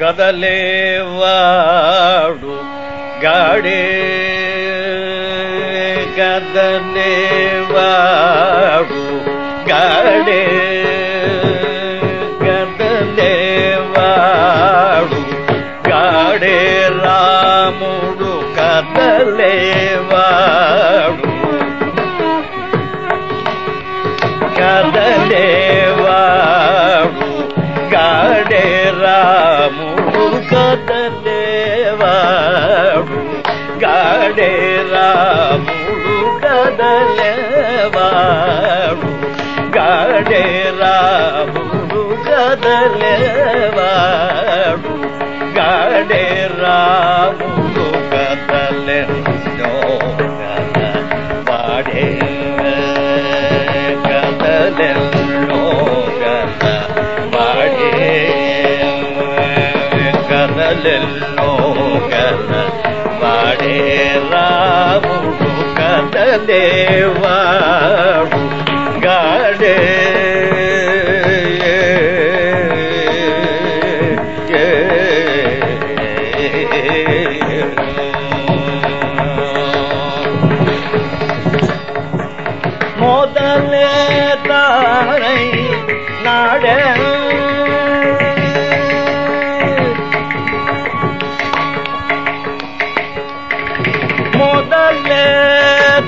కదలేవాడు గాడే కదలేవాడు గాడే కదలేవాడు గాడే రాముడు కదలేవాడు కదలేవాడు గాడే రాముడు కదలేవాడు. గాడే రాముడు కదలేవాడు. గాడే ನೋಗನ ಬಾಡೇರಾವು ಕದ ದೇವಾಡು ಗಾಡೇ ಮೊದಲೇ ತಾರೈ ನಾಡ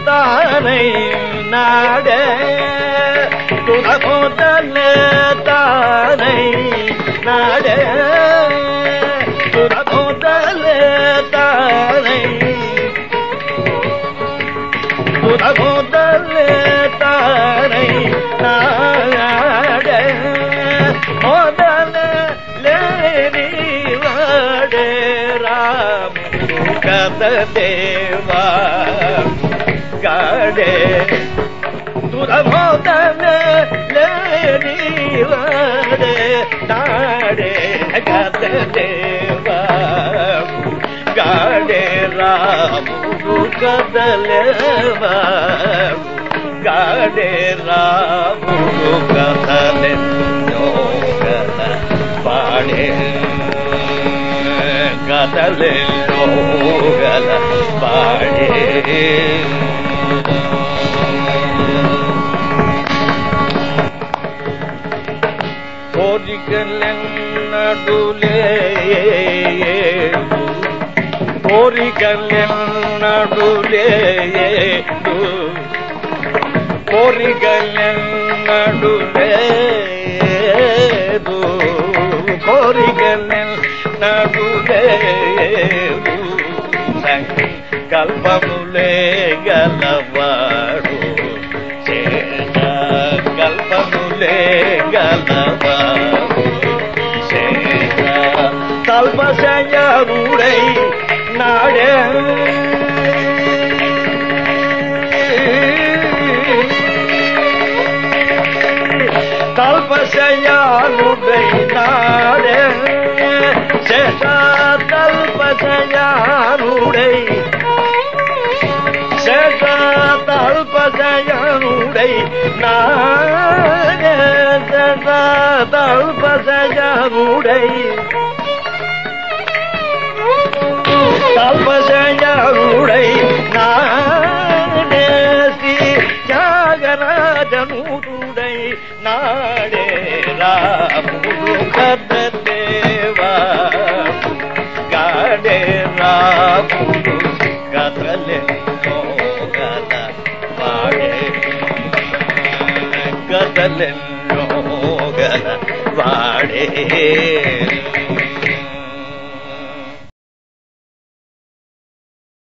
தானை நாட? துண முதலே தாரை நாட? துண முதலே தாரை முதலே தாரை நாட? முதலே வாடே ராம கத தேவா ಕಡೆ ದುರಭೋಗನೀವಡೆ ತಾಡೆ ಕದಲೇವ ಗಾಡೆ ರಾಮು ಕದಲೇವ ಗಾಡೆ ರಾಮು ಕದಲೆ ಪಾಡೆ ಕದಲೆ ಹೋಗಲ ಪಾಡೆ కోరికలెన్నడులే కోరికలెన్నడులే కోరికలెన్నడులేదు కోరికలెన్నడులేదు సంకల్పములే గలవా கல்பசையருடை நாடே. கல்பசையாருடை நாடே. சேஷ கல்பசையாருடை சேஷ தல்பசையாருடை நாடே. சேஷ தல்பசையாருடை கல்பசையருடை நாடேசி தியாகராஜனுடைய நாடே ராமுடு தேவா காடே ராமுடு கதலே நோகல பாடே. கதலே நோகல பாடே.